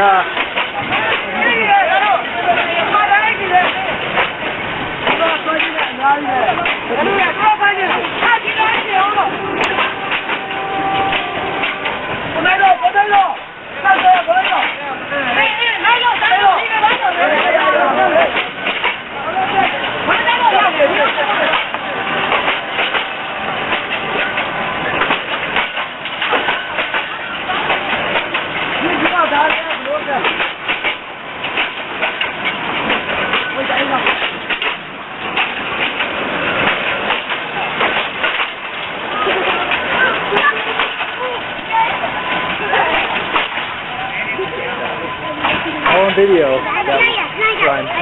Yeah. all on video. That was.